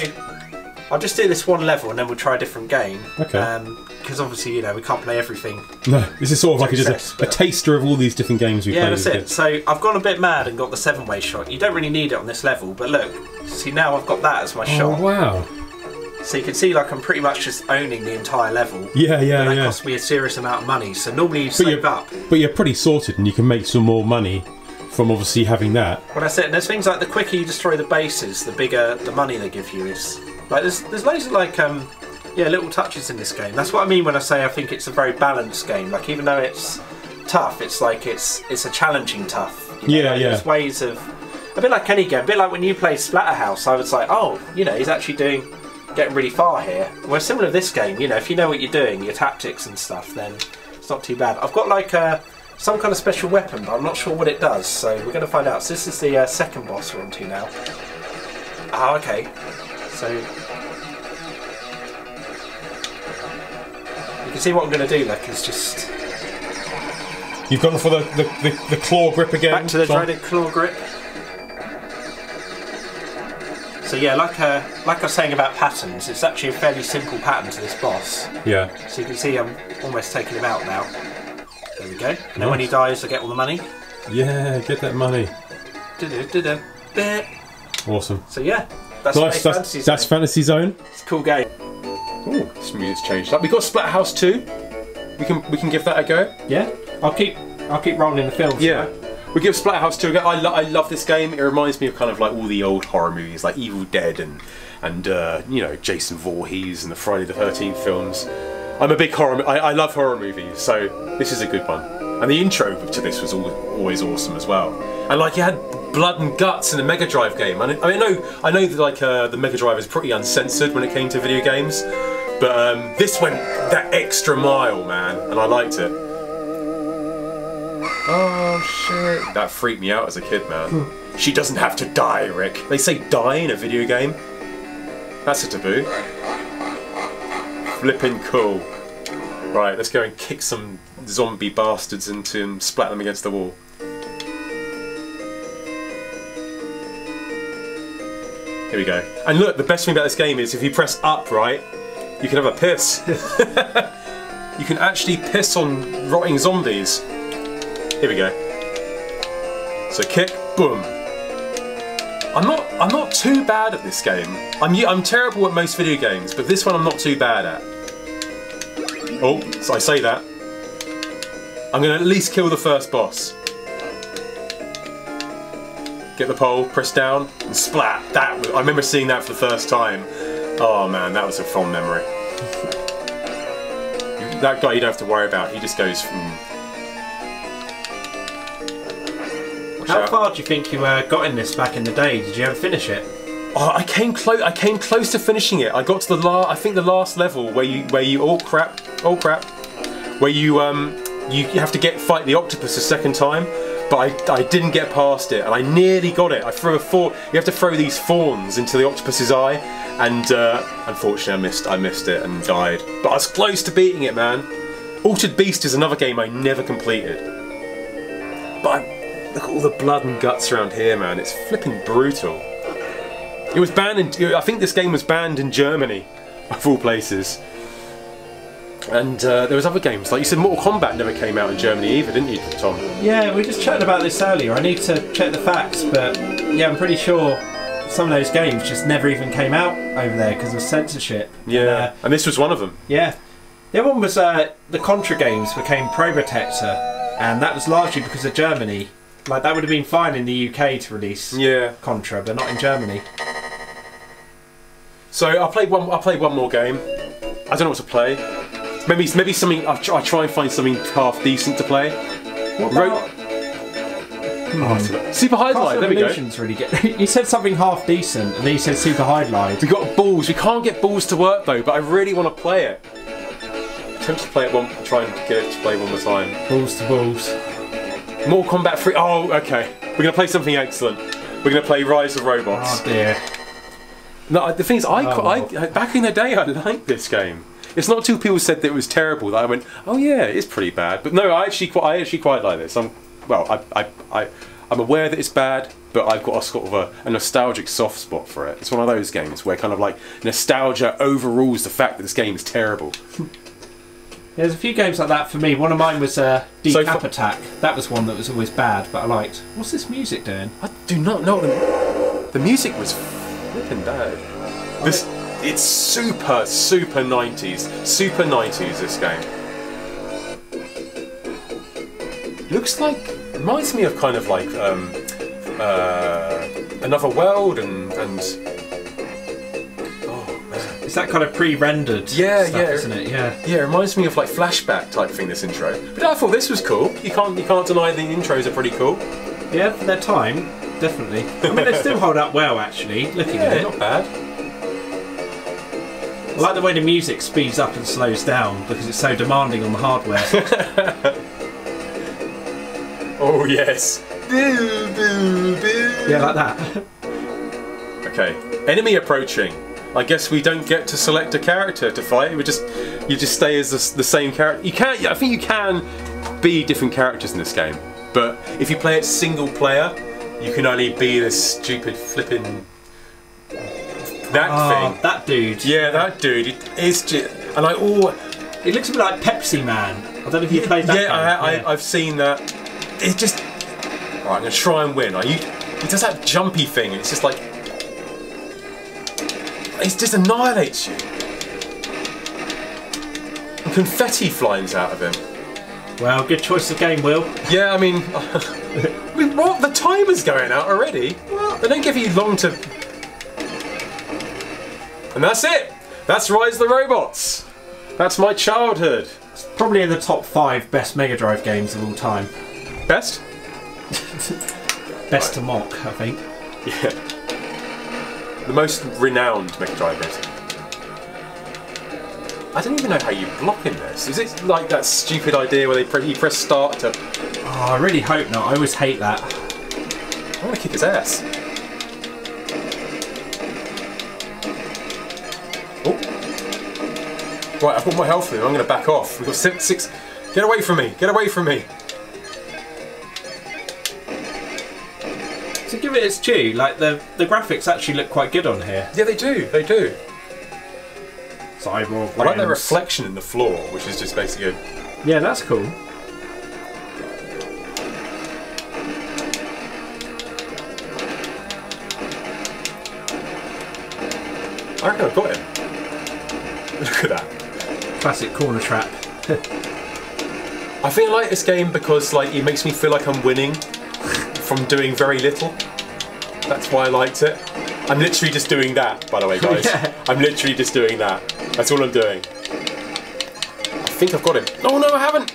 I'll just do this one level and then we'll try a different game. Okay. Um, because obviously, you know, we can't play everything. No, this is sort of like a, just a, a taster of all these different games we Yeah, played. Yeah, that's it. kids. So I've gone a bit mad and got the seven-way shot. You don't really need it on this level, but look. See now I've got that as my Oh shot. wow! So you can see like I'm pretty much just owning the entire level. Yeah, yeah, That yeah. cost me a serious amount of money. So normally you save up. but you're pretty sorted, and you can make some more money from obviously having that. Well, that's it. And there's things like the quicker you destroy the bases, the bigger the money they give you is. Like there's there's loads of like um yeah little touches in this game. That's what I mean when I say I think it's a very balanced game. Like even though it's tough, it's like it's it's a challenging tough. you know? Yeah, Like, yeah. There's ways of a bit like any game. A bit like when you play Splatterhouse, I was like, oh, you know, he's actually doing getting really far here. Whereas similar to this game, you know, if you know what you're doing, your tactics and stuff, then it's not too bad. I've got like a some kind of special weapon, but I'm not sure what it does. So we're going to find out. So this is the uh, second boss we're on to now. Ah, okay. So you can see what I'm going to do. Look, is just You've gone for the, the, the, the claw grip again. back to the John? dreaded claw grip. So yeah, like uh, like I was saying about patterns, it's actually a fairly simple pattern to this boss. Yeah. So you can see I'm almost taking him out now. There we go. And then when he dies, I get all the money. Yeah, get that money. Du-du-du-du. Bit. Awesome. So yeah, that's Nice. That's, Fantasy that's Zone. Fantasy Zone. It's a cool game. Ooh, this music's changed up. We got Splatterhouse 2. We can we can give that a go. Yeah, I'll keep I'll keep rolling the films. Yeah. We give Splatterhouse 2 a go. I, lo- I love this game. It reminds me of kind of like all the old horror movies, like Evil Dead and and uh, you know Jason Voorhees and the Friday the Thirteenth films. I'm a big horror. I, I love horror movies, so this is a good one. And the intro to this was always awesome as well. And like you had blood and guts in a Mega Drive game. And I, I mean, I know I know that like uh, the Mega Drive is pretty uncensored when it came to video games, but um, this went that extra mile, man, and I liked it. Oh shit. That freaked me out as a kid, man. she doesn't have to die, Rick. They say die in a video game. That's a taboo. Flippin' cool. Right, let's go and kick some zombie bastards into and splat them against the wall. Here we go. And look, the best thing about this game is if you press up, right, you can have a piss. [laughs] you can actually piss on rotting zombies. Here we go. So kick, boom. I'm not. I'm not too bad at this game. I'm. I'm terrible at most video games, but this one I'm not too bad at. Oh, so I say that. I'm gonna at least kill the first boss. Get the pole, press down, and splat. That. I remember seeing that for the first time. Oh man, that was a fond memory. [laughs] That guy you don't have to worry about. He just goes from. Watch How out. far do you think you uh, got in this back in the day? Did you ever finish it? Oh, I came close. I came close to finishing it. I got to the last. I think the last level where you where you oh crap oh crap where you um you, have to get fight the octopus a second time. But I, I didn't get past it, and I nearly got it. I threw a fawn. You have to throw these fawns into the octopus's eye, and uh, unfortunately, I missed. I missed it and died. But I was close to beating it, man. Altered Beast is another game I never completed. But I, look at all the blood and guts around here, man. It's flipping brutal. It was banned in. I think this game was banned in Germany, of all places. And uh, there was other games, like you said, Mortal Kombat never came out in Germany either, didn't you, Tom? Yeah, we were just chatting about this earlier. I need to check the facts, but yeah, I'm pretty sure some of those games just never even came out over there because of censorship. Yeah. And, uh, and this was one of them. yeah. The other one was uh, the Contra games became Probotector, and that was largely because of Germany. Like that would have been fine in the UK to release Yeah. Contra, but not in Germany. So I played one. I played one more game. I don't know what to play. Maybe maybe something. I try, I try and find something half decent to play. What about Oh, I don't know. Super Castle Life. There we go. Really good. [laughs] you said something half decent, and then you said Super Hydlide. We got balls. We can't get balls to work though, but I really want to play it. Attempt to play it one. Try and get it to play one more time. Balls to balls. Mortal Kombat 3. Oh, okay. We're gonna play something excellent. We're gonna play Rise of Robots. Oh dear. No, the thing is, I, Oh, I back in the day, I liked this game. It's not until people said that it was terrible that I went, oh yeah, it's pretty bad. But no, I actually, quite, I actually quite like this. I'm well, I, I, I, I'm aware that it's bad, but I've got a sort of a, a nostalgic soft spot for it. It's one of those games where kind of like nostalgia overrules the fact that this game is terrible. [laughs] There's a few games like that for me. One of mine was uh, So Decap Attack. That was one that was always bad, but I liked. What's this music doing? I do not know. The, the music was flipping bad. This, it's super, super 90s. Super 90s, this game. Looks like, reminds me of kind of like um, uh, Another World and, and oh. It's that kind of pre-rendered Yeah, stuff, yeah. isn't it? Yeah. Yeah, it reminds me of like flashback type thing. This intro, but I thought this was cool. You can't you can't deny the intros are pretty cool. Yeah, for their time, definitely. I mean, they still [laughs] hold up well, actually, looking Yeah, at it. not bad. I like the way the music speeds up and slows down because it's so demanding on the hardware. [laughs] Oh yes. Boo, boo, boo. yeah, like that. Okay. Enemy approaching. I guess we don't get to select a character to fight. We just you just stay as the, the same character. You can. I think you can be different characters in this game, but if you play it single player, you can only be this stupid flipping that Oh, thing. that dude. Yeah, that dude. It is just, and I all. It looks a bit like Pepsi Man. I don't know if you played that yeah, game. I, I, Yeah. I've seen that. It just. Alright, I'm gonna try and win. Are you? He does that jumpy thing, and it's just like. It just annihilates you. And confetti flies out of him. Well, good choice of game, Will. Yeah, I mean, [laughs] I mean, what? The timer's going out already. They don't give you long to. And that's it. That's Rise of the Robots. That's my childhood. It's probably in the top five best Mega Drive games of all time. Best? [laughs] Best to mock, I think. Yeah. The most renowned Mega Drive games. I don't even know how you block in this. Is it like that stupid idea where they pre- you press start to? Oh, I really hope not. I always hate that. I want to kick his ass. Right, I've got my health in. I'm going to back off. We've got six, six. Get away from me! Get away from me! To give it its due, like the the graphics actually look quite good on here. Yeah, they do. They do. Cyborg. I like that reflection in the floor, which is just basically. A, Yeah, that's cool. I reckon I've got him. [laughs] Look at that. Classic corner trap. I think I like this game because like it makes me feel like I'm winning from doing very little. That's why I liked it. I'm literally just doing that, by the way, guys. [laughs] Yeah. I'm literally just doing that. That's all I'm doing. I think I've got him. Oh no, I haven't.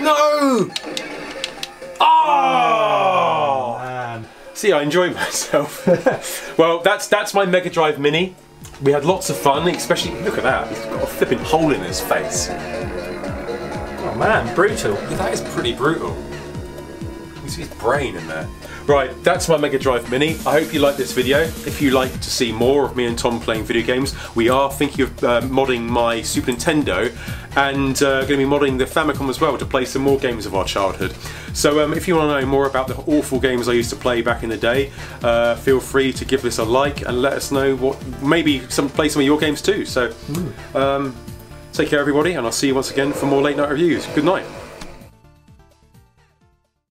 No. Ah! Oh. Man. See, I enjoy [laughs] myself. well, that's that's my Mega Drive Mini. We had lots of fun, especially look at that. He's got a flipping hole in his face. Oh man, brutal. Yeah, that is pretty brutal. You see his brain in there. Right, that's my Mega Drive Mini. I hope you liked this video. If you like to see more of me and Tom playing video games, we are thinking of uh, modding my Super Nintendo and uh, going to be modding the Famicom as well to play some more games of our childhood. So um, if you want to know more about the awful games I used to play back in the day, uh, feel free to give this a like and let us know what maybe some play some of your games too. So um, take care everybody and I'll see you once again for more late night reviews. Good night.